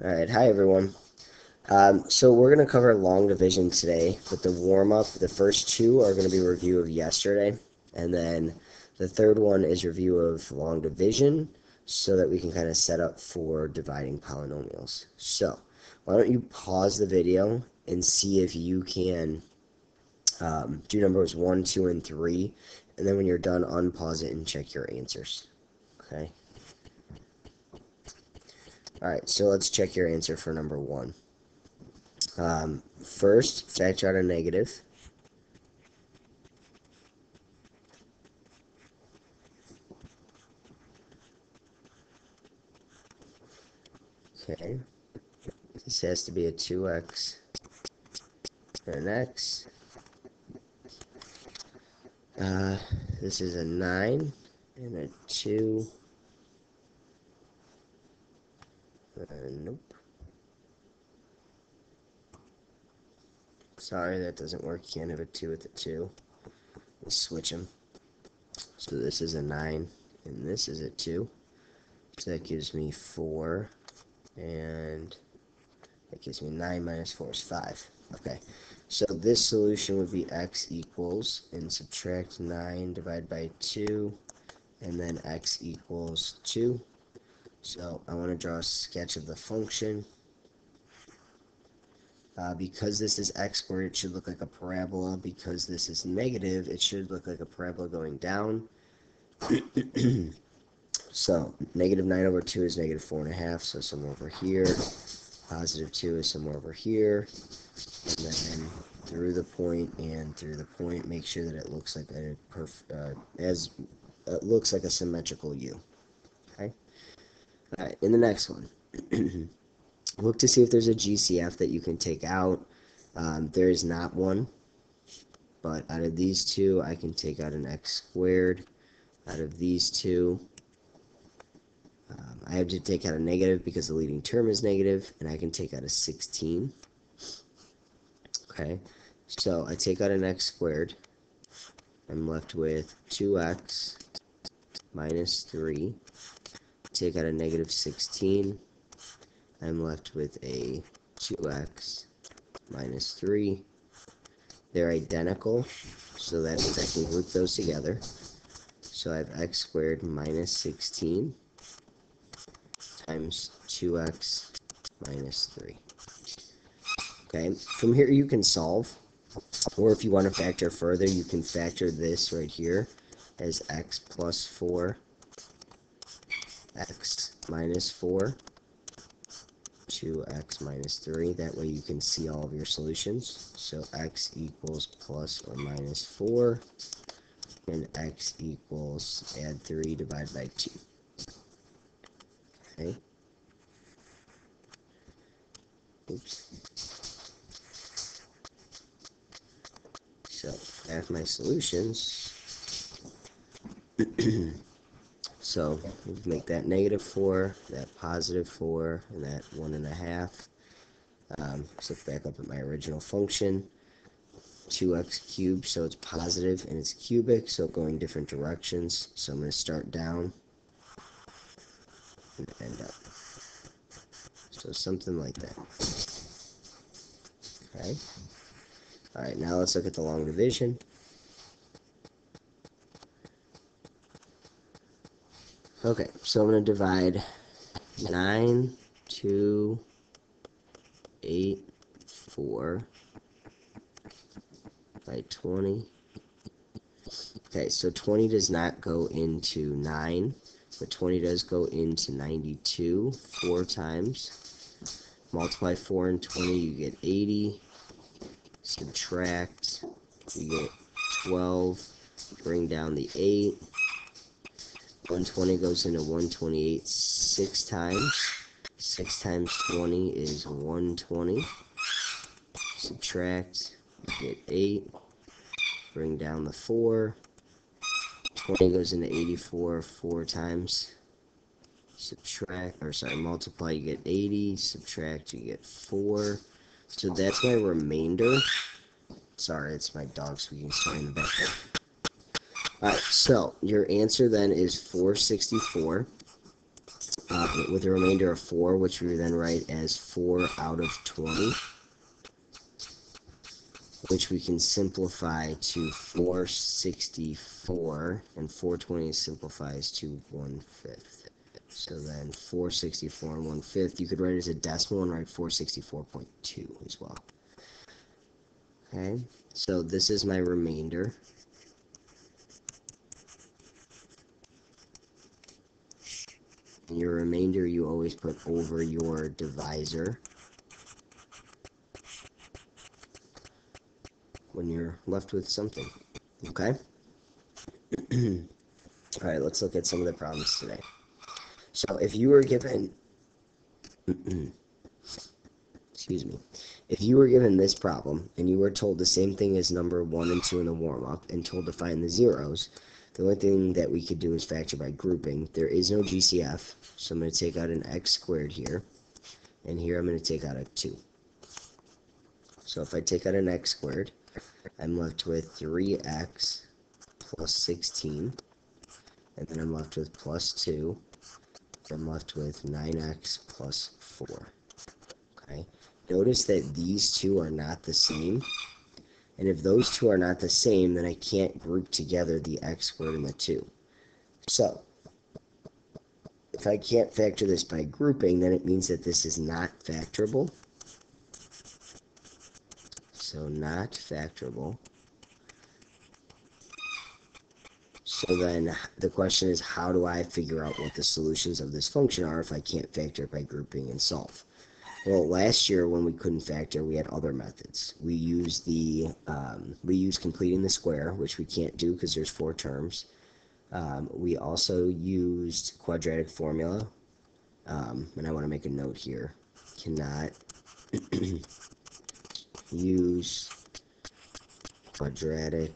Alright, hi everyone. Um, so we're going to cover long division today but the warm-up. The first two are going to be review of yesterday, and then the third one is review of long division so that we can kind of set up for dividing polynomials. So why don't you pause the video and see if you can um, do numbers 1, 2, and 3, and then when you're done, unpause it and check your answers. Okay? Alright, so let's check your answer for number one. Um, first, factor out a negative. Okay. This has to be a 2x and an x. Uh, this is a 9 and a 2 Uh, nope. Sorry, that doesn't work. You can't have a 2 with a 2. Let's switch them. So this is a 9, and this is a 2. So that gives me 4, and that gives me 9 minus 4 is 5. Okay, so this solution would be x equals, and subtract 9 divided by 2, and then x equals 2. So I want to draw a sketch of the function. Uh, because this is x squared, it should look like a parabola. Because this is negative, it should look like a parabola going down. so, negative 9 over 2 is negative 4.5, so somewhere over here. Positive 2 is somewhere over here. And then through the point and through the point, make sure that it looks like a perf uh, as it looks like a symmetrical U. Alright, in the next one, look to see if there's a GCF that you can take out. Um, there is not one, but out of these two, I can take out an x squared. Out of these two, um, I have to take out a negative because the leading term is negative, and I can take out a 16. Okay, so I take out an x squared. I'm left with 2x minus 3 take out a negative 16, I'm left with a 2x minus 3. They're identical, so that means I can group those together. So I have x squared minus 16 times 2x minus 3. Okay, from here you can solve, or if you want to factor further, you can factor this right here as x plus 4 x minus 4 2x minus 3. That way you can see all of your solutions. So x equals plus or minus 4, and x equals add 3 divided by 2. Okay. Oops. So, I have my solutions. So we'll make that negative 4, that positive 4, and that 1.5. Um, so back up at my original function. 2x cubed, so it's positive and it's cubic, so going different directions. So I'm going to start down and end up. So something like that. Okay. Alright, now let's look at the long division. Okay, so I'm going to divide 9, 2, 8, 4 by 20. Okay, so 20 does not go into 9, but 20 does go into 92 four times. Multiply 4 and 20, you get 80. Subtract, you get 12. Bring down the 8. 120 goes into 128 six times. 6 times 20 is 120. Subtract, get 8. Bring down the 4. 20 goes into 84 4 times. Subtract, or sorry, multiply, you get 80. Subtract, you get 4. So that's my remainder. Sorry, it's my dog squeaking in the background. Alright, so your answer then is 464. uh, with a remainder of 4, which we then write as 4 out of 20, which we can simplify to 464, and 420 simplifies to 1 fifth. So then 464 and 1 fifth, you could write it as a decimal and write 464.2 as well. Okay, so this is my remainder. Your remainder you always put over your divisor when you're left with something. Okay? Alright, let's look at some of the problems today. So if you were given excuse me, if you were given this problem and you were told the same thing as number 1 and 2 in the warm-up and told to find the zeros, the only thing that we could do is factor by grouping. There is no GCF, so I'm going to take out an x squared here, and here I'm going to take out a 2. So if I take out an x squared, I'm left with 3x plus 16, and then I'm left with plus 2, I'm left with 9x plus 4. Okay. Notice that these two are not the same, and if those two are not the same, then I can't group together the x squared and the 2. So, if I can't factor this by grouping, then it means that this is not factorable. So not factorable. So then the question is, how do I figure out what the solutions of this function are if I can't factor it by grouping and solve? Well, last year when we couldn't factor, we had other methods. We used the um, we used completing the square, which we can't do because there's four terms. Um, we also used quadratic formula, um, and I want to make a note here. Cannot use quadratic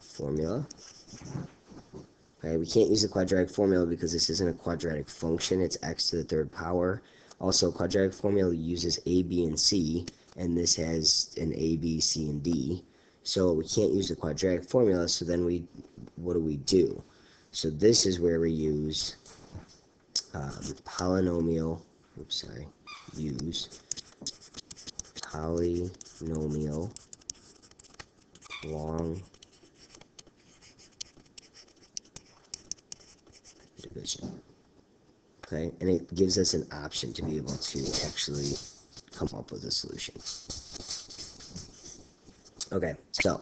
formula. We can't use the quadratic formula because this isn't a quadratic function, it's x to the third power. Also, quadratic formula uses a, b, and c, and this has an a, b, c, and d. So we can't use the quadratic formula, so then we, what do we do? So this is where we use um, polynomial, oops, sorry, use polynomial long Okay, and it gives us an option to be able to actually come up with a solution. Okay, so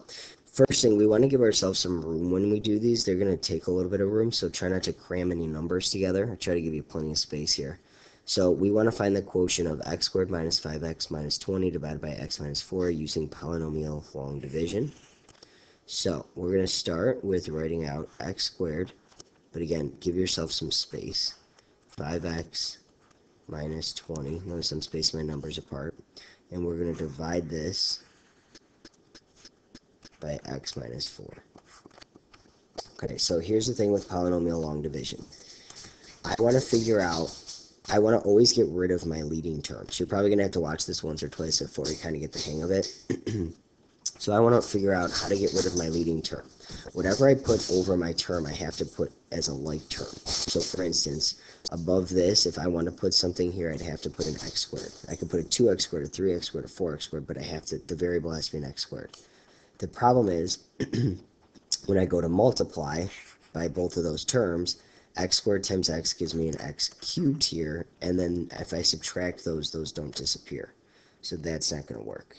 first thing, we want to give ourselves some room when we do these. They're going to take a little bit of room, so try not to cram any numbers together. I try to give you plenty of space here. So we want to find the quotient of x squared minus 5x minus 20 divided by x minus 4 using polynomial long division. So we're going to start with writing out x squared but again, give yourself some space. 5x minus 20. Notice I'm spacing my numbers apart. And we're going to divide this by x minus 4. Okay, so here's the thing with polynomial long division. I want to figure out, I want to always get rid of my leading terms. You're probably going to have to watch this once or twice before you kind of get the hang of it. so I want to figure out how to get rid of my leading term. Whatever I put over my term, I have to put as a like term. So for instance, above this, if I want to put something here, I'd have to put an x squared. I could put a 2x squared, a 3x squared, a 4x squared, but I have to, the variable has to be an x squared. The problem is, when I go to multiply by both of those terms, x squared times x gives me an x cubed here, and then if I subtract those, those don't disappear. So that's not going to work.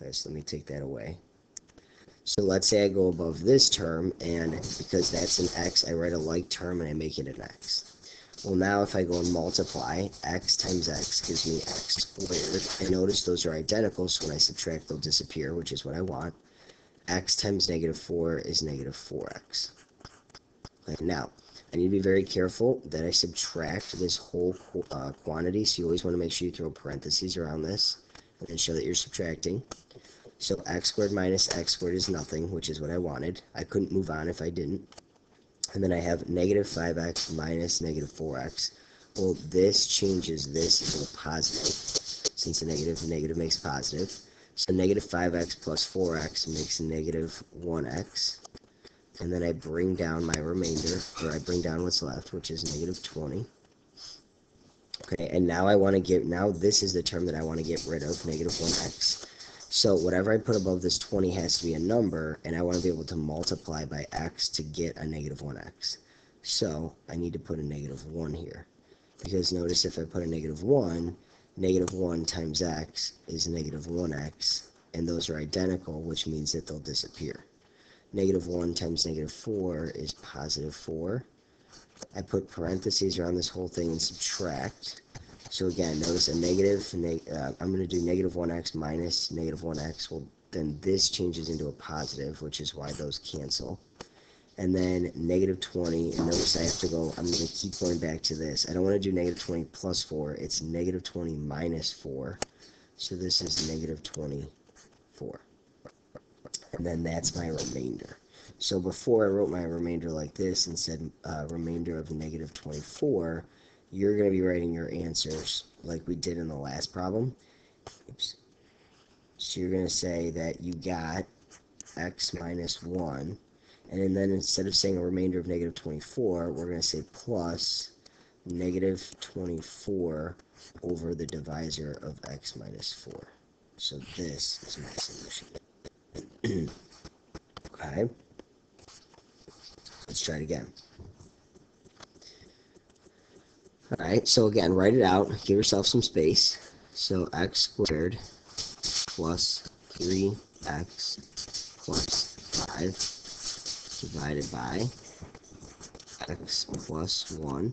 So let me take that away. So let's say I go above this term, and because that's an x, I write a like term and I make it an x. Well, now if I go and multiply, x times x gives me x squared. And notice those are identical, so when I subtract, they'll disappear, which is what I want. x times negative 4 is negative 4x. Okay, now, I need to be very careful that I subtract this whole uh, quantity, so you always want to make sure you throw parentheses around this, and show that you're subtracting. So x squared minus x squared is nothing, which is what I wanted. I couldn't move on if I didn't. And then I have negative 5x minus negative 4x. Well, this changes this into a positive, since a negative negative makes positive. So negative 5x plus 4x makes negative 1x. and then I bring down my remainder, or I bring down what's left, which is negative 20. Okay, and now I want to get, now this is the term that I want to get rid of, negative 1x. So whatever I put above this 20 has to be a number, and I want to be able to multiply by x to get a negative 1x. So I need to put a negative 1 here. Because notice if I put a negative 1, negative 1 times x is negative 1x, and those are identical, which means that they'll disappear. Negative 1 times negative 4 is positive 4. I put parentheses around this whole thing and subtract. So again, notice a negative, neg uh, I'm going to do negative 1x minus negative 1x. Well, then this changes into a positive, which is why those cancel. And then negative 20, and notice I have to go, I'm going to keep going back to this. I don't want to do negative 20 plus 4. It's negative 20 minus 4. So this is negative 24. And then that's my remainder. So before I wrote my remainder like this and said uh, remainder of negative 24, you're going to be writing your answers like we did in the last problem. Oops. So you're going to say that you got x minus 1. And then instead of saying a remainder of negative 24, we're going to say plus negative 24 over the divisor of x minus 4. So this is my solution. okay. Let's try it again. Alright, so again, write it out. Give yourself some space. So x squared plus 3x plus 5 divided by x plus 1.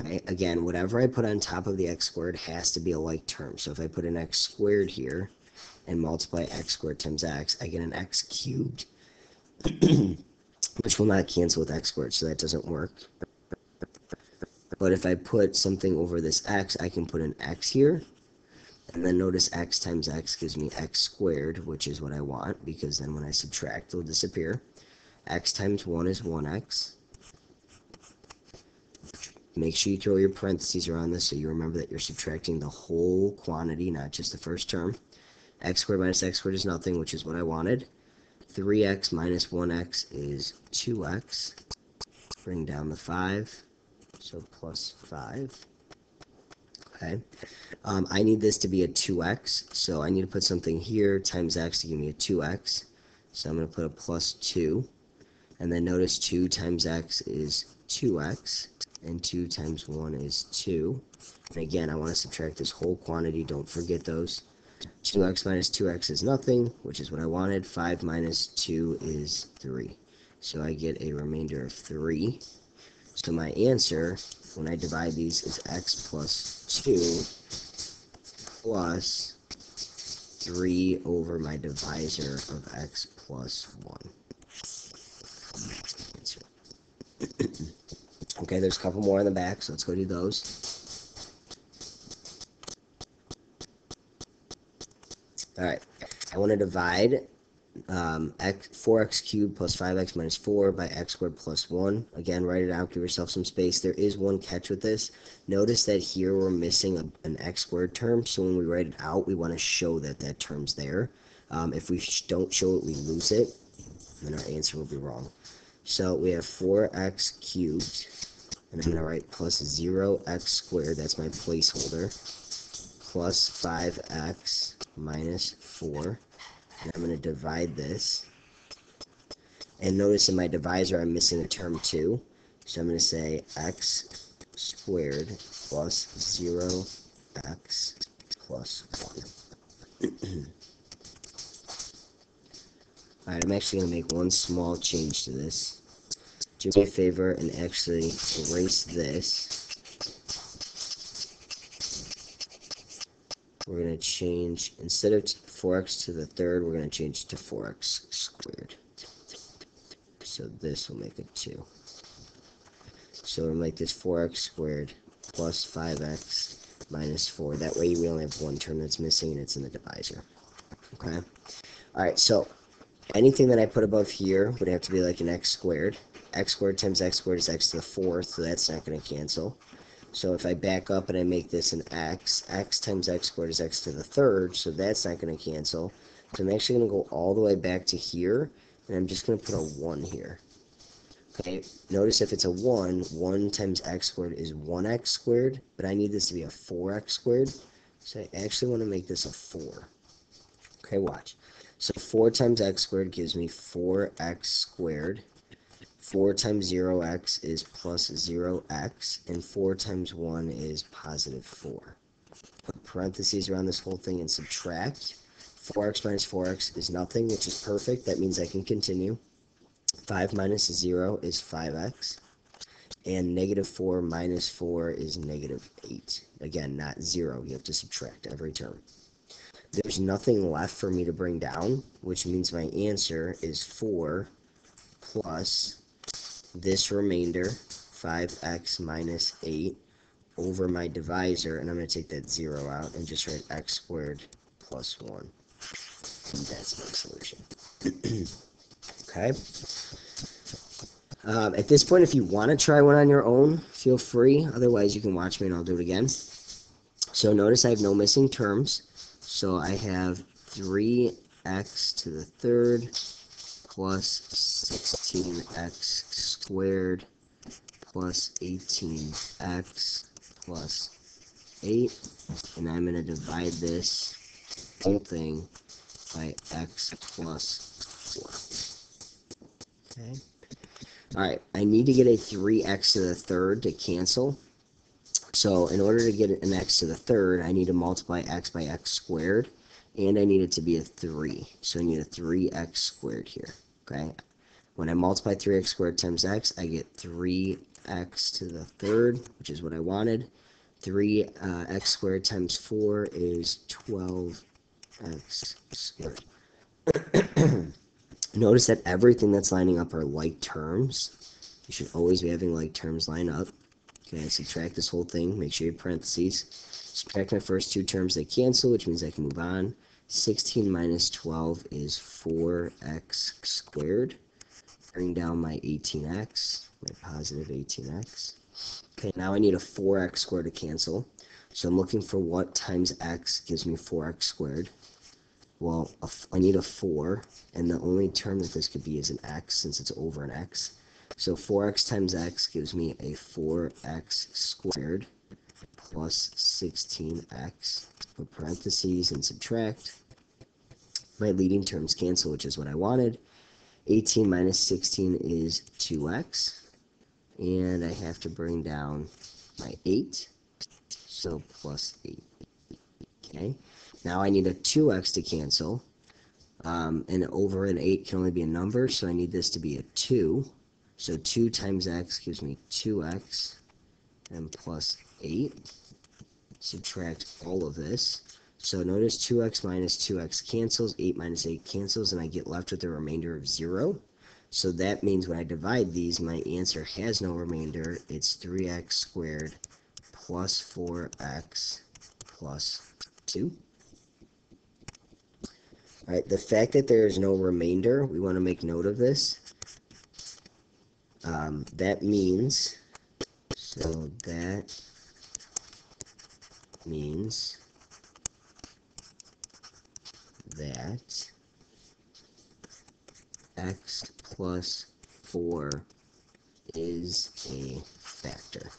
Okay, again, whatever I put on top of the x squared has to be a like term. So if I put an x squared here and multiply x squared times x, I get an x cubed, which will not cancel with x squared, so that doesn't work. But if I put something over this x, I can put an x here. And then notice x times x gives me x squared, which is what I want, because then when I subtract, it'll disappear. x times 1 is 1x. Make sure you throw your parentheses around this so you remember that you're subtracting the whole quantity, not just the first term. x squared minus x squared is nothing, which is what I wanted. 3x minus 1x is 2x. Bring down the 5 so plus 5. Okay. Um, I need this to be a 2x, so I need to put something here times x to give me a 2x. So I'm going to put a plus 2. And then notice 2 times x is 2x, and 2 times 1 is 2. And again, I want to subtract this whole quantity. Don't forget those. 2x minus 2x is nothing, which is what I wanted. 5 minus 2 is 3. So I get a remainder of 3. So my answer, when I divide these, is x plus 2 plus 3 over my divisor of x plus 1. okay, there's a couple more in the back, so let's go do those. Alright, I want to divide um, x, 4x cubed plus 5x minus 4 by x squared plus 1. Again, write it out, give yourself some space. There is one catch with this. Notice that here we're missing a, an x squared term, so when we write it out, we want to show that that term's there. Um, if we don't show it, we lose it, then our answer will be wrong. So we have 4x cubed, and I'm going to write plus 0x squared, that's my placeholder, plus 5x minus 4 and I'm going to divide this. And notice in my divisor I'm missing a term 2. So I'm going to say x squared plus 0x plus 1. Alright, I'm actually going to make one small change to this. Do me a favor and actually erase this. We're going to change, instead of 4x to the third, we're going to change to 4x squared. So this will make it 2. So we'll make this 4x squared plus 5x minus 4. That way we only have one term that's missing and it's in the divisor. Okay? Alright, so anything that I put above here would have to be like an x squared. x squared times x squared is x to the fourth, so that's not going to cancel. So if I back up and I make this an x, x times x squared is x to the third, so that's not going to cancel. So I'm actually going to go all the way back to here, and I'm just going to put a 1 here. Okay, notice if it's a 1, 1 times x squared is 1x squared, but I need this to be a 4x squared, so I actually want to make this a 4. Okay, watch. So 4 times x squared gives me 4x squared. 4 times 0x is plus 0x, and 4 times 1 is positive 4. Put parentheses around this whole thing and subtract. 4x minus 4x is nothing, which is perfect. That means I can continue. 5 minus 0 is 5x. And negative 4 minus 4 is negative 8. Again, not 0. You have to subtract every term. There's nothing left for me to bring down, which means my answer is 4 plus this remainder, 5x minus 8, over my divisor, and I'm going to take that 0 out and just write x squared plus 1. And that's my solution. okay? Um, at this point, if you want to try one on your own, feel free. Otherwise, you can watch me and I'll do it again. So notice I have no missing terms. So I have 3x to the third plus 16x squared plus 18x plus 8. And I'm going to divide this whole thing by x plus 4. Okay. Alright, I need to get a 3x to the third to cancel. So in order to get an x to the third, I need to multiply x by x squared, and I need it to be a 3. So I need a 3x squared here, okay? When I multiply 3x squared times x, I get 3x to the third, which is what I wanted. 3x uh, squared times 4 is 12x squared. Notice that everything that's lining up are like terms. You should always be having like terms line up. Okay, I subtract this whole thing. Make sure you parentheses. Subtract my first two terms. They cancel, which means I can move on. 16 minus 12 is 4x squared. Bring down my 18x, my positive 18x. Okay, now I need a 4x squared to cancel. So I'm looking for what times x gives me 4x squared. Well, I need a 4, and the only term that this could be is an x, since it's over an x. So 4x times x gives me a 4x squared plus 16x. Put parentheses and subtract. My leading terms cancel, which is what I wanted. 18 minus 16 is 2x. And I have to bring down my 8. So plus 8. Okay. Now I need a 2x to cancel. Um, and over an 8 can only be a number, so I need this to be a 2. So 2 times x gives me 2x and plus 8. Subtract all of this. So notice 2x minus 2x cancels, 8 minus 8 cancels, and I get left with a remainder of 0. So that means when I divide these, my answer has no remainder. It's 3x squared plus 4x plus 2. Alright, the fact that there is no remainder, we want to make note of this. Um, that means, so that means that x plus 4 is a factor.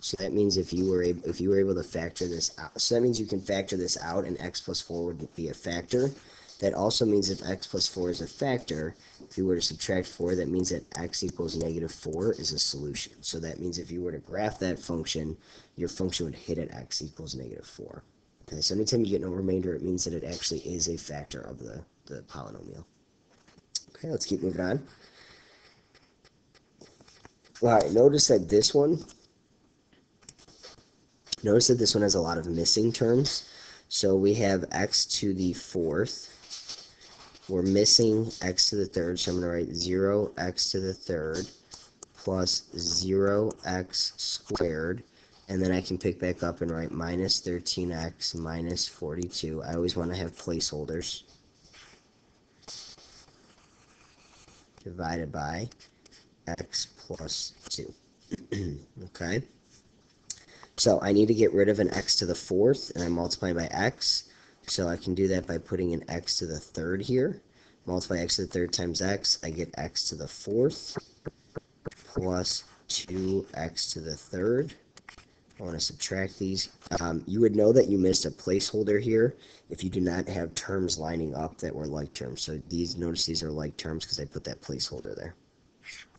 So that means if you were able, if you were able to factor this out, so that means you can factor this out and x plus 4 would be a factor. That also means if x plus 4 is a factor, if you were to subtract 4, that means that x equals negative 4 is a solution. So that means if you were to graph that function, your function would hit at x equals negative 4. So anytime you get no remainder, it means that it actually is a factor of the, the polynomial. Okay, let's keep moving on. Alright, notice that this one, notice that this one has a lot of missing terms. So we have x to the fourth we're missing x to the third, so I'm going to write 0x to the third plus 0x squared, and then I can pick back up and write minus 13x minus 42. I always want to have placeholders. Divided by x plus 2. okay? So I need to get rid of an x to the fourth, and I multiply by x. So I can do that by putting an x to the third here. multiply x to the third times x, I get x to the fourth plus 2x to the third. I want to subtract these. Um, you would know that you missed a placeholder here if you do not have terms lining up that were like terms. So these, notice these are like terms because I put that placeholder there.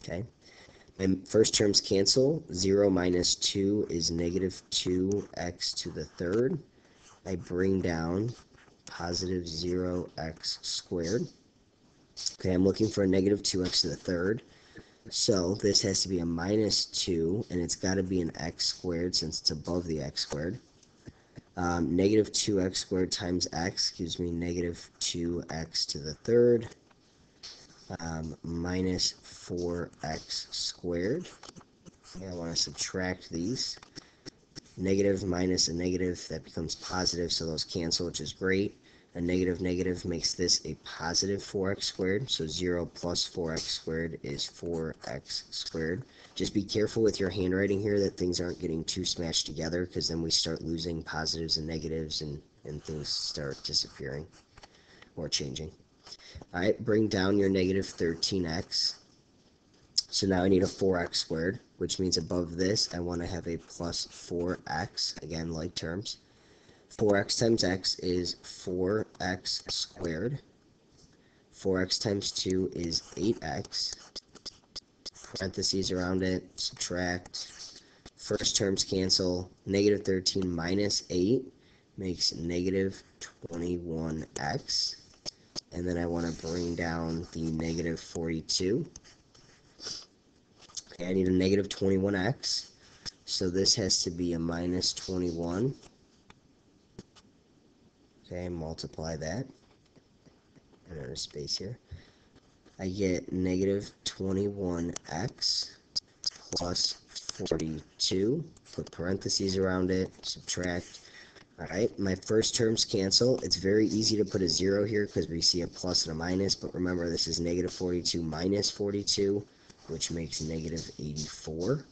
Okay. My first terms cancel. 0 minus 2 is negative 2x to the third. I bring down positive 0x squared. Okay, I'm looking for a negative 2x to the third. So this has to be a minus 2, and it's got to be an x squared since it's above the x squared. Um, negative 2x squared times x gives me negative 2x to the third um, minus 4x squared. I want to subtract these. Negative minus a negative, that becomes positive, so those cancel, which is great. A negative negative makes this a positive 4x squared, so 0 plus 4x squared is 4x squared. Just be careful with your handwriting here that things aren't getting too smashed together, because then we start losing positives and negatives, and, and things start disappearing or changing. Alright, bring down your negative 13x. So now I need a 4x squared, which means above this I want to have a plus 4x, again like terms. 4x times x is 4x squared. 4x times 2 is 8x. Parentheses around it, subtract. First terms cancel. Negative 13 minus 8 makes negative 21x and then I want to bring down the negative 42. Okay, I need a negative 21x, so this has to be a minus 21. Okay, multiply that. And a space here. I get negative 21x plus 42. Put parentheses around it, subtract Alright, my first terms cancel. It's very easy to put a 0 here because we see a plus and a minus, but remember this is negative 42 minus 42, which makes negative 84.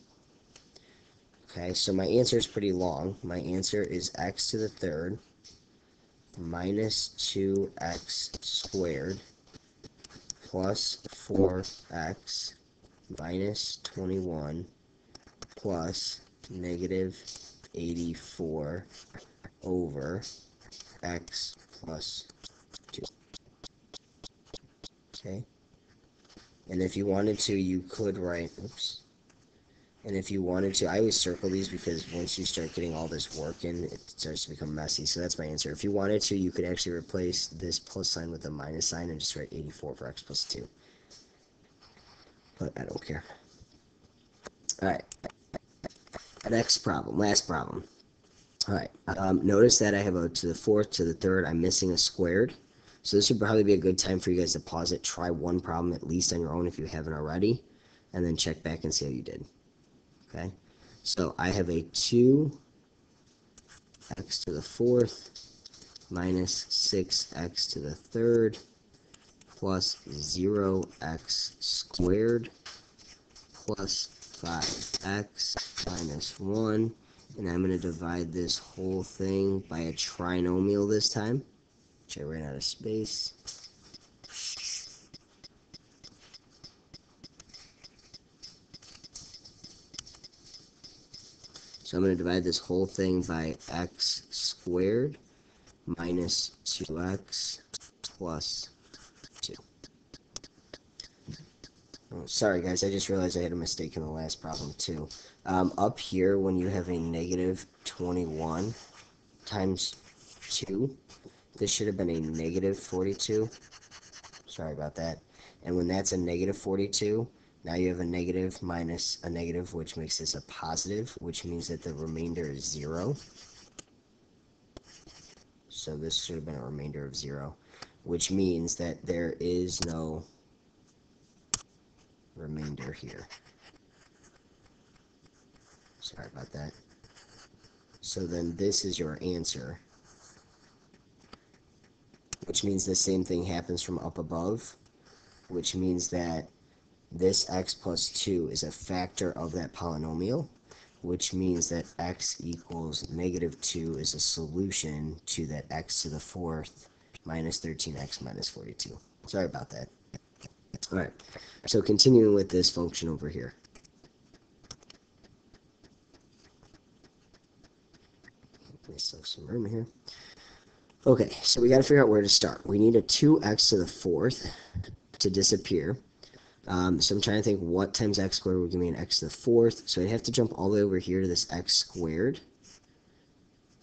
Okay, so my answer is pretty long. My answer is x to the third minus 2x squared plus 4x minus 21 plus negative 84 over x plus 2. Okay? And if you wanted to, you could write, oops. And if you wanted to, I always circle these because once you start getting all this work in, it starts to become messy. So that's my answer. If you wanted to, you could actually replace this plus sign with a minus sign and just write 84 for x plus 2. But I don't care. Alright. Next problem, last problem. Alright, um, notice that I have a to the fourth, to the third, I'm missing a squared. So this would probably be a good time for you guys to pause it, try one problem at least on your own if you haven't already, and then check back and see how you did. Okay, so I have a 2 x to the fourth minus 6x to the third plus 0x squared plus 5x minus 1 and I'm going to divide this whole thing by a trinomial this time, which I ran out of space. I'm going to divide this whole thing by x squared minus 2x 2. Oh, sorry guys, I just realized I had a mistake in the last problem too. Um, up here, when you have a negative 21 times 2, this should have been a negative 42. Sorry about that. And when that's a negative 42, now you have a negative minus a negative, which makes this a positive, which means that the remainder is 0. So this should have been a remainder of 0, which means that there is no remainder here. Sorry about that. So then this is your answer. Which means the same thing happens from up above. Which means that this x plus 2 is a factor of that polynomial. Which means that x equals negative 2 is a solution to that x to the fourth minus 13x minus 42. Sorry about that. All right, so continuing with this function over here. Myself some room here. Okay, so we got to figure out where to start. We need a 2x to the fourth to disappear. Um, so I'm trying to think what times x squared would give me an x to the fourth. So I'd have to jump all the way over here to this x squared.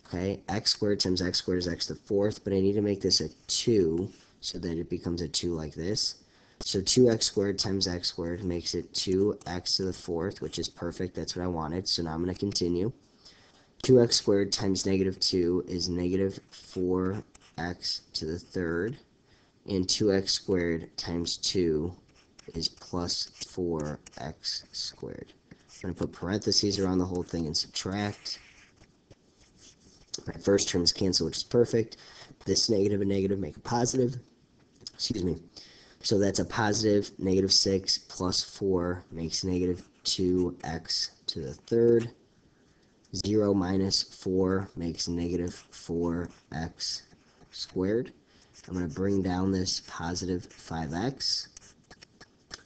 Okay, x squared times x squared is x to the fourth, but I need to make this a 2 so that it becomes a 2 like this. So 2x squared times x squared makes it 2x to the fourth, which is perfect. That's what I wanted. So now I'm going to continue. 2x squared times negative 2 is negative 4x to the third. And 2x squared times 2 is plus 4x squared. I'm going to put parentheses around the whole thing and subtract. My first terms cancel, which is perfect. This negative and negative make a positive. Excuse me. So that's a positive, negative 6 plus 4 makes negative 2x to the third. 0 minus 4 makes negative 4x squared. I'm going to bring down this positive 5x.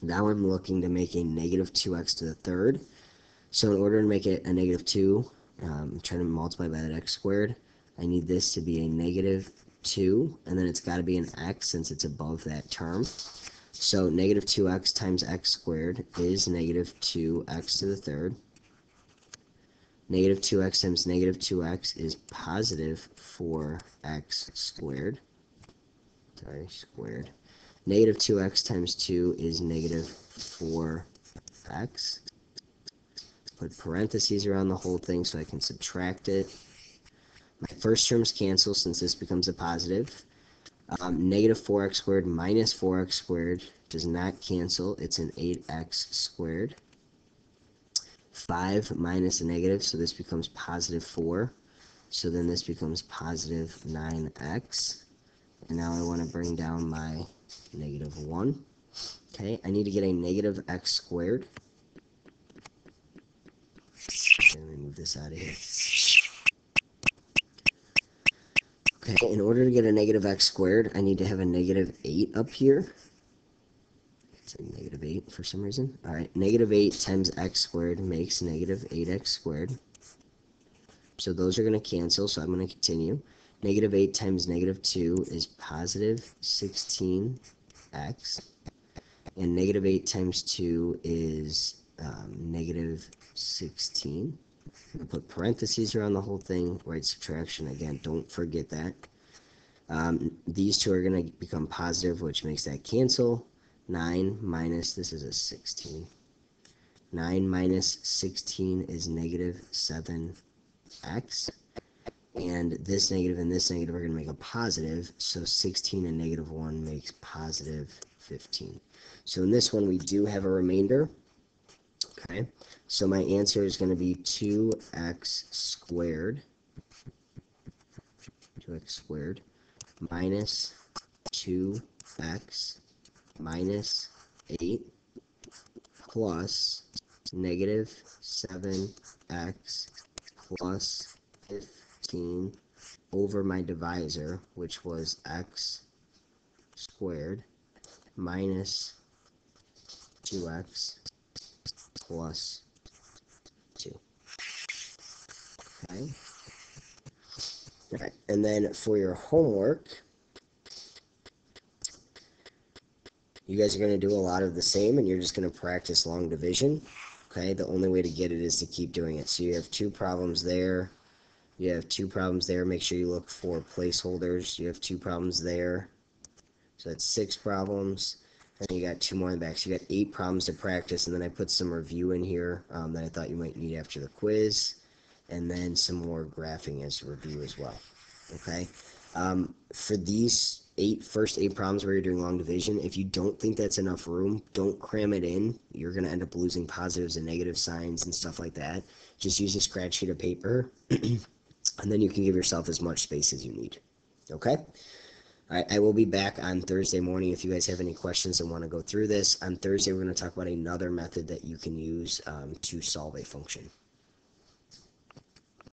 Now I'm looking to make a negative 2x to the third. So in order to make it a negative 2, um, I'm trying to multiply by that x squared. I need this to be a negative 2, and then it's got to be an x since it's above that term. So negative 2x times x squared is negative 2x to the third. Negative 2x times negative 2x is positive 4x squared. Sorry, squared. Negative 2x times 2 is negative 4x. Put parentheses around the whole thing so I can subtract it. My first terms cancel since this becomes a positive. Um, negative 4x squared minus 4x squared does not cancel. It's an 8x squared. 5 minus a negative, so this becomes positive 4. So then this becomes positive 9x. And now I want to bring down my negative 1. Okay, I need to get a negative x squared. Let me move this out of here. Okay, in order to get a negative x squared, I need to have a negative 8 up here. It's a negative 8 for some reason. Alright, negative 8 times x squared makes negative 8x squared. So those are going to cancel, so I'm going to continue. Negative 8 times negative 2 is positive 16x. And negative 8 times 2 is um, negative 16. Put parentheses around the whole thing, write subtraction again, don't forget that. Um, these two are going to become positive, which makes that cancel. 9 minus, this is a 16. 9 minus 16 is negative 7x. And this negative and this negative are going to make a positive, so 16 and negative 1 makes positive 15. So in this one, we do have a remainder. Okay, so my answer is going to be 2x squared. 2x squared minus 2x minus 8 plus negative 7x plus 15 over my divisor, which was x squared minus 2x plus 2. Okay. Right. And then for your homework, you guys are going to do a lot of the same and you're just going to practice long division. Okay, the only way to get it is to keep doing it. So you have two problems there. You have two problems there. Make sure you look for placeholders. You have two problems there. So that's six problems. And you got two more in the back. So you got eight problems to practice. And then I put some review in here um, that I thought you might need after the quiz. And then some more graphing as review as well. Okay. Um, for these eight first eight problems where you're doing long division, if you don't think that's enough room, don't cram it in. You're going to end up losing positives and negative signs and stuff like that. Just use a scratch sheet of paper, and then you can give yourself as much space as you need. Okay? Right, I will be back on Thursday morning if you guys have any questions and want to go through this. On Thursday, we're going to talk about another method that you can use um, to solve a function.